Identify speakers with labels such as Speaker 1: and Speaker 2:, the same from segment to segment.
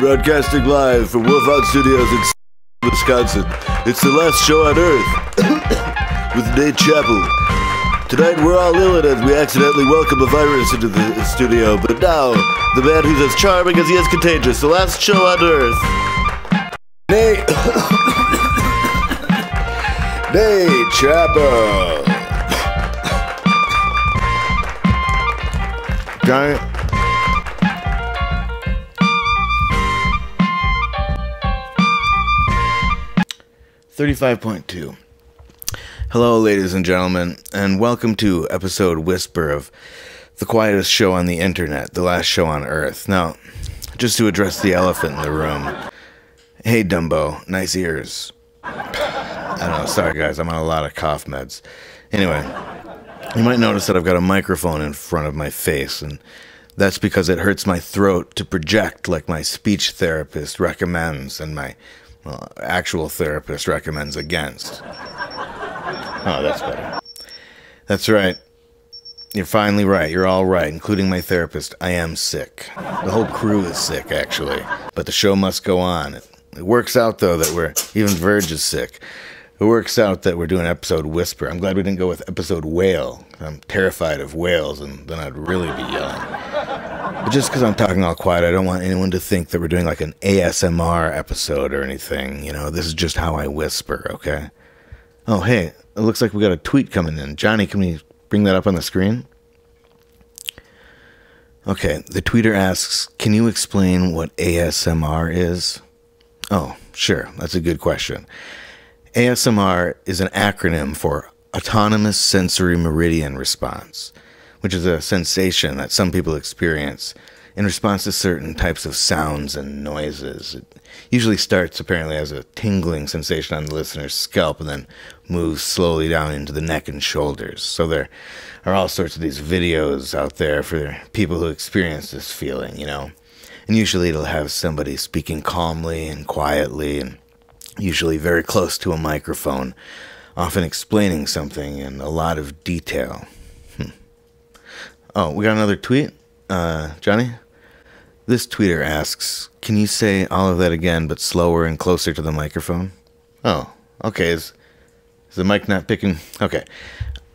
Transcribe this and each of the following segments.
Speaker 1: broadcasting live from Wolfout Studios in Wisconsin. It's the last show on Earth with Nate Chappell. Tonight we're all ill as we accidentally welcome a virus into the studio, but now the man who's as charming as he is contagious, the last show on Earth. Nate. Nate Chappell. Giant. Thirty-five point two. Hello, ladies and gentlemen, and welcome to episode Whisper of the quietest show on the internet, the last show on Earth. Now, just to address the elephant in the room. Hey, Dumbo, nice ears. I don't know, sorry guys, I'm on a lot of cough meds. Anyway, you might notice that I've got a microphone in front of my face, and that's because it hurts my throat to project like my speech therapist recommends and my well, actual therapist recommends against. Oh, that's better. That's right. You're finally right. You're all right, including my therapist. I am sick. The whole crew is sick, actually. But the show must go on. It, it works out, though, that we're. Even Verge is sick. It works out that we're doing episode Whisper. I'm glad we didn't go with episode Whale. I'm terrified of whales, and then I'd really be yelling. Just because I'm talking all quiet, I don't want anyone to think that we're doing like an ASMR episode or anything. You know, this is just how I whisper, okay? Oh, hey, it looks like we got a tweet coming in. Johnny, can we bring that up on the screen? Okay, the tweeter asks, Can you explain what ASMR is? Oh, sure, that's a good question. ASMR is an acronym for Autonomous Sensory Meridian Response, which is a sensation that some people experience in response to certain types of sounds and noises. It usually starts apparently as a tingling sensation on the listener's scalp and then moves slowly down into the neck and shoulders. So there are all sorts of these videos out there for people who experience this feeling, you know. And usually it'll have somebody speaking calmly and quietly and usually very close to a microphone, often explaining something in a lot of detail. Oh, we got another tweet? Uh, Johnny? This tweeter asks, Can you say all of that again, but slower and closer to the microphone? Oh, okay. Is, is the mic not picking? Okay.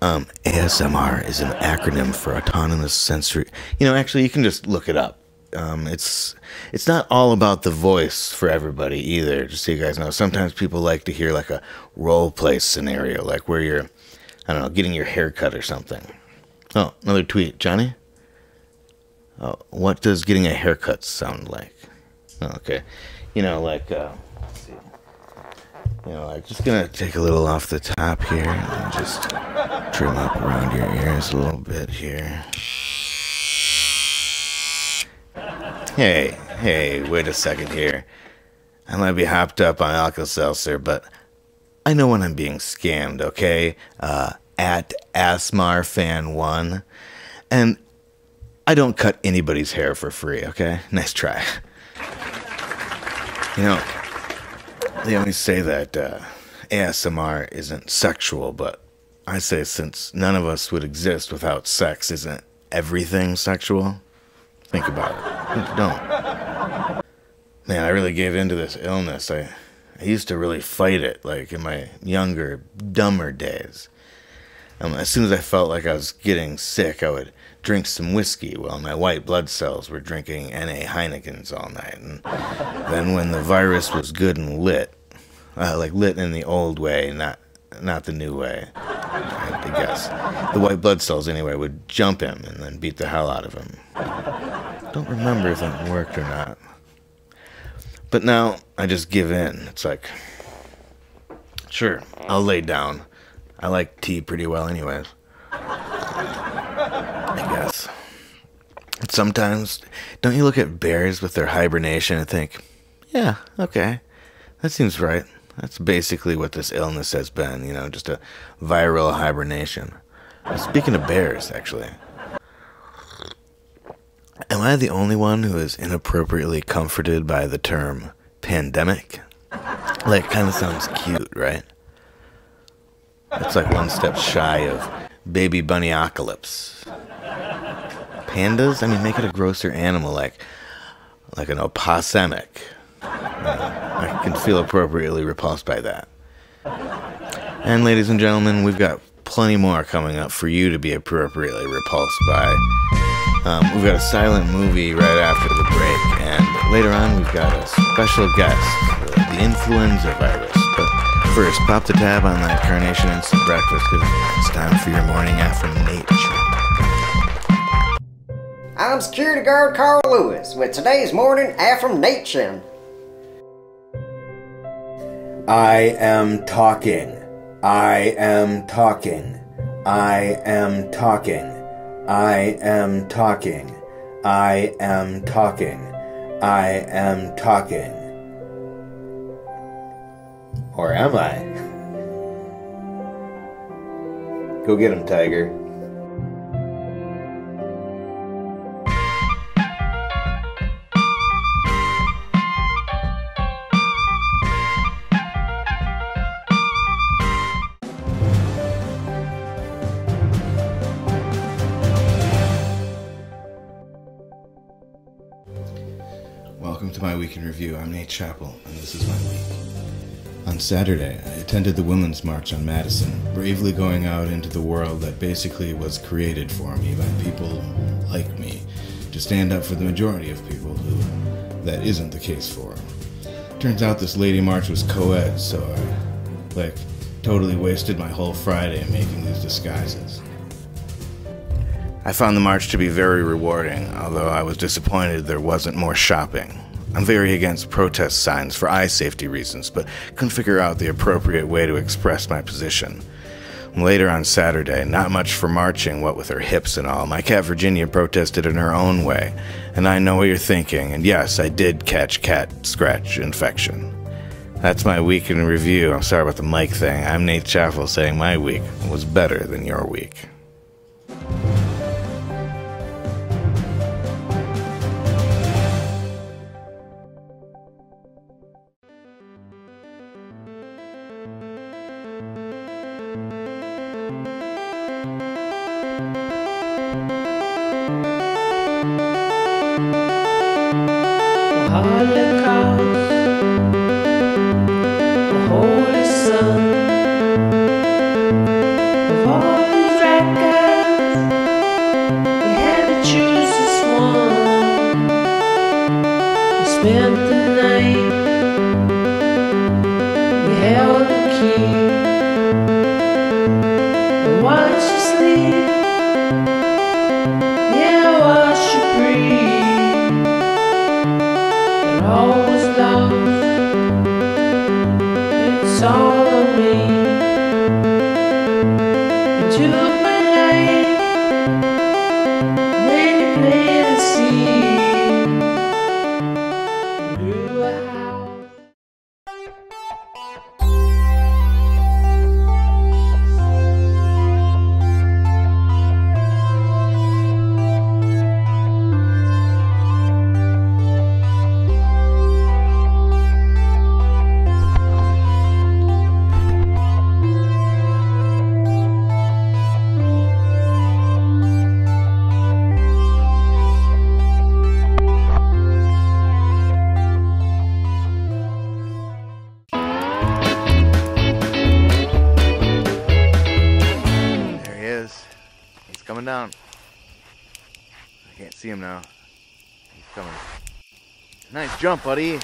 Speaker 1: Um, ASMR is an acronym for autonomous sensory. You know, actually, you can just look it up. Um, it's it's not all about the voice for everybody either. Just so you guys know, sometimes people like to hear like a role play scenario, like where you're, I don't know, getting your hair cut or something. Oh, another tweet, Johnny. Oh, what does getting a haircut sound like? Oh, okay, you know, like, uh, see, you know, like just gonna take a little off the top here and just trim up around your ears a little bit here. Hey, hey, wait a second here. I might be hopped up on Alka Seltzer, but I know when I'm being scammed, okay? Uh, at Asmar Fan One, and I don't cut anybody's hair for free, okay? Nice try. You know, they always say that uh, ASMR isn't sexual, but I say since none of us would exist without sex, isn't everything sexual? Think about it. Don't. Man, I really gave into this illness. I, I used to really fight it, like in my younger, dumber days. As soon as I felt like I was getting sick, I would drink some whiskey while my white blood cells were drinking NA Heinekens all night. And then when the virus was good and lit, uh, like lit in the old way, not not the new way, I guess. The white blood cells, anyway, would jump him and then beat the hell out of him. Don't remember if it worked or not. But now I just give in. It's like, sure, I'll lay down. I like tea pretty well, anyways. I guess. Sometimes, don't you look at bears with their hibernation and think, yeah, okay, that seems right. That's basically what this illness has been, you know, just a viral hibernation. Uh, speaking of bears, actually, am I the only one who is inappropriately comforted by the term pandemic? Like, kind of sounds cute, right? It's like one step shy of baby bunny apocalypse. Pandas? I mean, make it a grosser animal, like like an opossemic. Uh, I can feel appropriately repulsed by that. And ladies and gentlemen, we've got plenty more coming up for you to be appropriately repulsed by. Um, we've got a silent movie right after the break, and later on we've got a special guest, the influenza virus. But first, pop the tab on that Carnation Instant Breakfast because it's time for your morning affirmation.
Speaker 2: I'm security guard Carl Lewis with today's morning affirmation.
Speaker 3: I am talking. I am talking. I am talking. I am talking. I am talking. I am talking. Or am I? Go get him, Tiger.
Speaker 1: Welcome to my week in review. I'm Nate Chappell, and this is my week. On Saturday, I attended the Women's March on Madison, bravely going out into the world that basically was created for me by people like me to stand up for the majority of people who that isn't the case for. Turns out this lady march was co ed, so I, like, totally wasted my whole Friday making these disguises. I found the march to be very rewarding, although I was disappointed there wasn't more shopping. I'm very against protest signs for eye safety reasons, but couldn't figure out the appropriate way to express my position. Later on Saturday, not much for marching, what with her hips and all, my cat Virginia protested in her own way. And I know what you're thinking, and yes, I did catch cat scratch infection. That's my week in review. I'm sorry about the mic thing. I'm Nate Chappell saying my week was better than your week. Jump, buddy.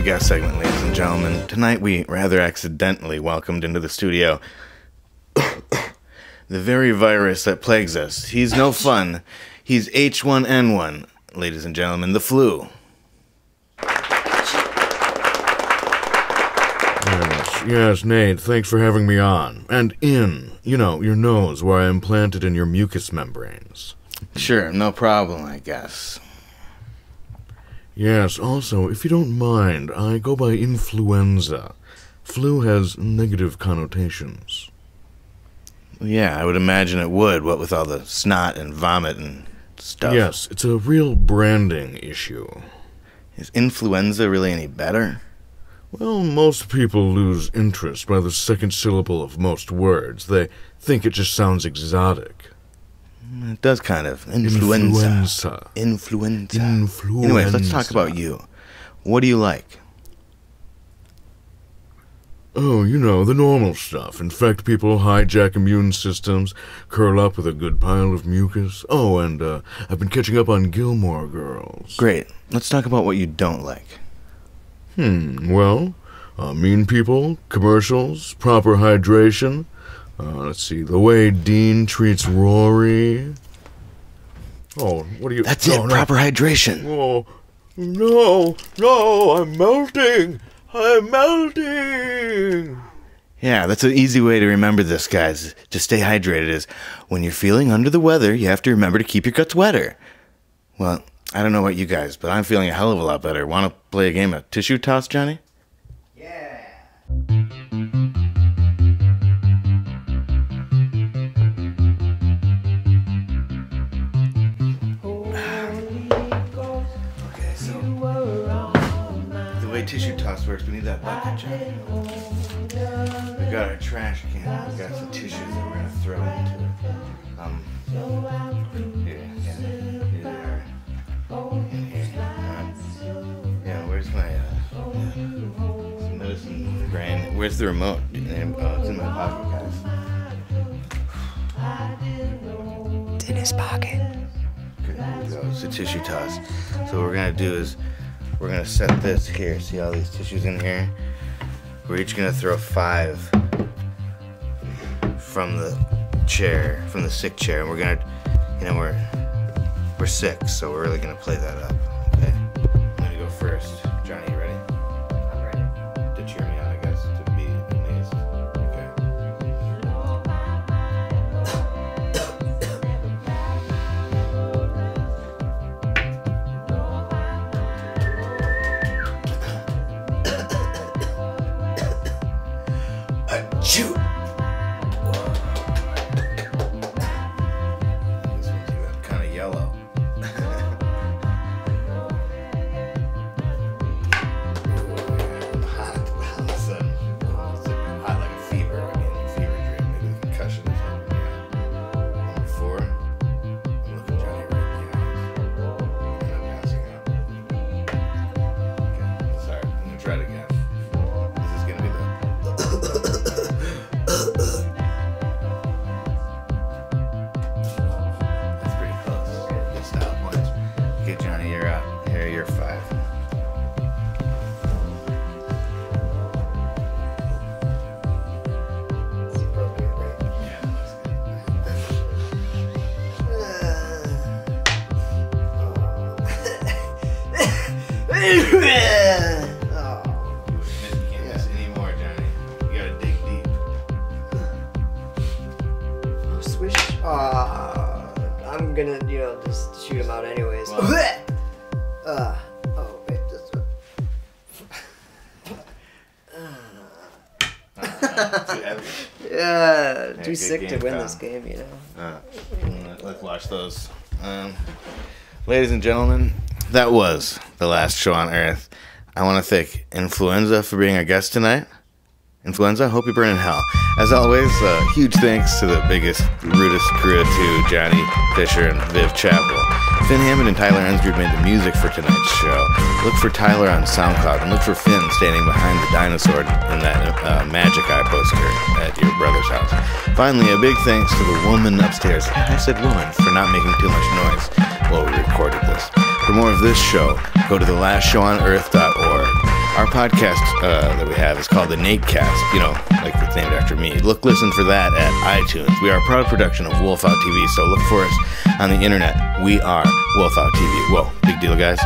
Speaker 1: The guest segment, ladies and gentlemen. Tonight we rather accidentally welcomed into the studio the very virus that plagues us. He's no fun. He's H1N1, ladies and gentlemen, the flu.
Speaker 4: Yes, yes, Nate, thanks for having me on. And in, you know, your nose, where I implanted in your mucous membranes.
Speaker 1: Sure, no problem, I guess.
Speaker 4: Yes, also, if you don't mind, I go by influenza. Flu has negative connotations.
Speaker 1: Yeah, I would imagine it would, what with all the snot and vomit and stuff.
Speaker 4: Yes, it's a real branding issue.
Speaker 1: Is influenza really any better?
Speaker 4: Well, most people lose interest by the second syllable of most words. They think it just sounds exotic.
Speaker 1: It does kind of. Influenza.
Speaker 4: Influenza.
Speaker 1: Influenza.
Speaker 4: Influenza.
Speaker 1: Anyways, let's talk about you. What do you like?
Speaker 4: Oh, you know, the normal stuff. Infect people, hijack immune systems, curl up with a good pile of mucus. Oh, and uh, I've been catching up on Gilmore Girls.
Speaker 1: Great. Let's talk about what you don't like.
Speaker 4: Hmm, well, uh, mean people, commercials, proper hydration. Uh, let's see, the way Dean treats Rory. Oh, what are you...
Speaker 1: That's
Speaker 4: no,
Speaker 1: it.
Speaker 4: no.
Speaker 1: Proper hydration.
Speaker 4: Oh, no, no, I'm melting. I'm melting.
Speaker 1: Yeah, that's an easy way to remember this, guys. To stay hydrated is when you're feeling under the weather, you have to remember to keep your guts wetter. Well, I don't know about you guys, but I'm feeling a hell of a lot better. Want to play a game of tissue toss, Johnny?
Speaker 2: Yeah.
Speaker 1: Works, we need that bucket, Johnny. We got our trash can. We got some tissues that we're gonna throw into it. Um, here, yeah, here they are. In here. Alright. Yeah, where's my uh, yeah, medicine grain? Where's the remote? Oh, it's in my pocket, guys.
Speaker 5: It's in his pocket.
Speaker 1: Good. There we go. It's a tissue toss. So what we're gonna do is we're gonna set this here. See all these tissues in here? We're each gonna throw five from the chair, from the sick chair, and we're gonna, you know, we're we're six, so we're really gonna play that up. Yellow.
Speaker 2: Oh.
Speaker 1: You can't miss anymore, Johnny. You gotta dig deep.
Speaker 2: Oh, swish. Aw, I'm gonna, you know, just shoot him out anyways. Uh, oh, wait, this one.
Speaker 1: Too heavy.
Speaker 2: Yeah, too sick to win
Speaker 1: pal.
Speaker 2: this game, you know.
Speaker 1: Uh, let's watch those. Um, ladies and gentlemen, that was the last show on Earth. I want to thank Influenza for being our guest tonight. Influenza, hope you burn in hell. As always, uh, huge thanks to the biggest, rudest crew two, Johnny Fisher and Viv Chappell. Finn Hammond and Tyler Ensgard made the music for tonight's show. Look for Tyler on SoundCloud and look for Finn standing behind the dinosaur in that uh, Magic Eye poster at your brother's house. Finally, a big thanks to the woman upstairs. I said woman for not making too much noise while we recorded this. For more of this show, go to thelastshowonearth.org. Our podcast uh, that we have is called the Nate Cast, you know, like it's named after me. Look, listen for that at iTunes. We are a proud production of Wolf Out TV, so look for us on the internet. We are Wolf Out TV. Whoa, big deal, guys.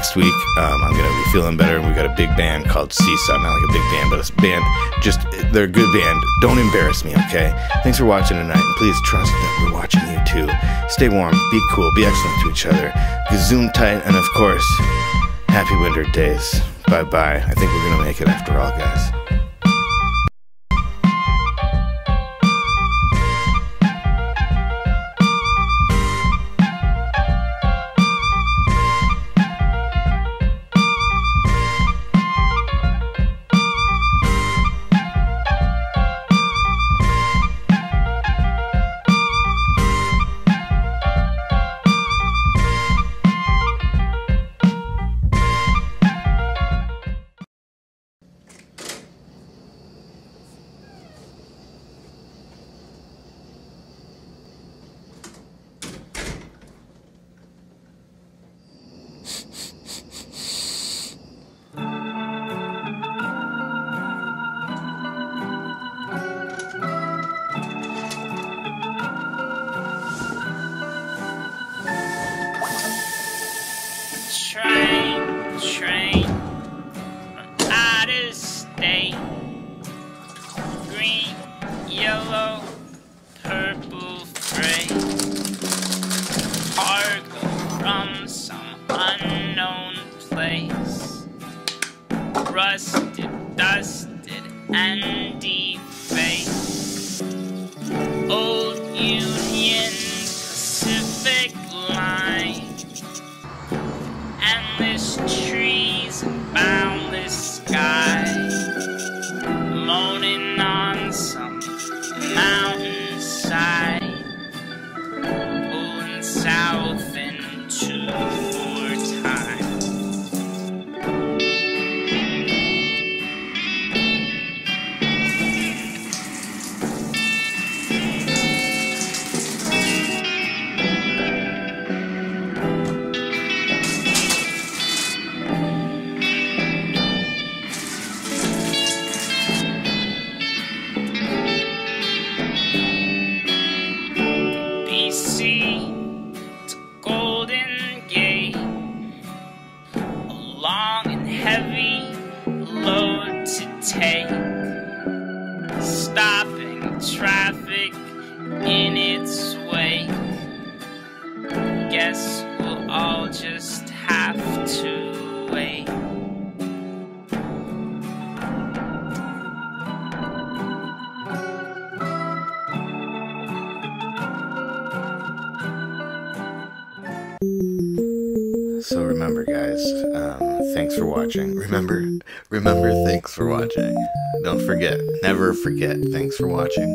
Speaker 1: Next week, um, I'm to be feeling better, and we got a big band called Seesaw. Not like a big band, but a band. Just, they're a good band. Don't embarrass me, okay? Thanks for watching tonight, and please trust that we're watching you too. Stay warm, be cool, be excellent to each other. Zoom tight, and of course, happy winter days. Bye bye. I think we're gonna make it after all, guys.
Speaker 5: Take, stopping traffic in its wake. Guess we'll all just have to wait.
Speaker 1: So remember, guys, um, thanks for watching. Remember, remember, thanks for watching. Don't forget, never forget, thanks for watching.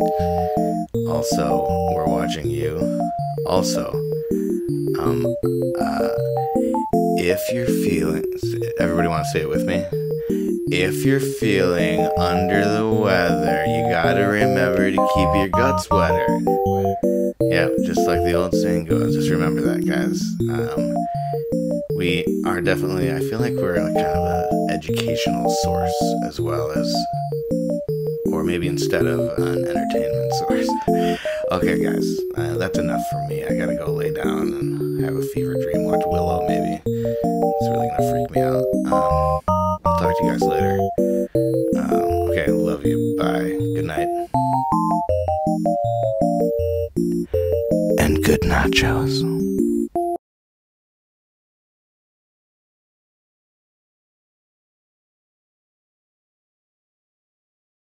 Speaker 1: Also, we're watching you. Also, um, uh, if you're feeling, everybody want to say it with me? If you're feeling under the weather, you gotta remember to keep your guts wetter. Yeah, just like the old saying goes. Just remember that, guys. Um, we are definitely. I feel like we're kind of an educational source as well as, or maybe instead of an entertainment source. okay, guys, uh, that's enough for me. I gotta go lay down and have a fever dream. Watch Willow, maybe. It's really gonna freak me out. Um, I'll talk to you guys later. Um, okay, love you. Bye. Good night. And good nachos.